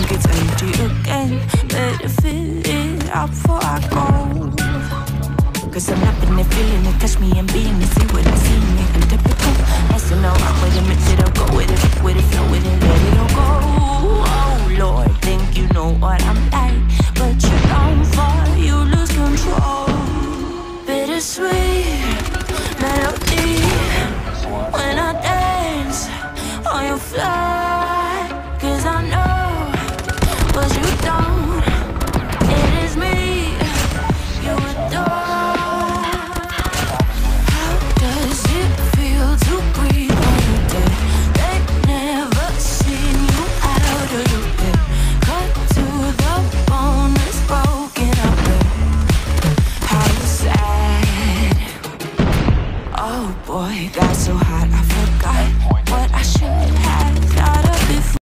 think it's empty again. Better fill it up before I go. Cause I'm loving it, feeling it, touch me and being it, see what I see in and typical. Nice to know I'm with it, mix it up, go with it, with it, flow with it, let it all go. Oh Lord, think you know what I'm like, but you don't fall, you lose control. Bittersweet melody when I dance on your fly. Oh boy, got so hot I forgot.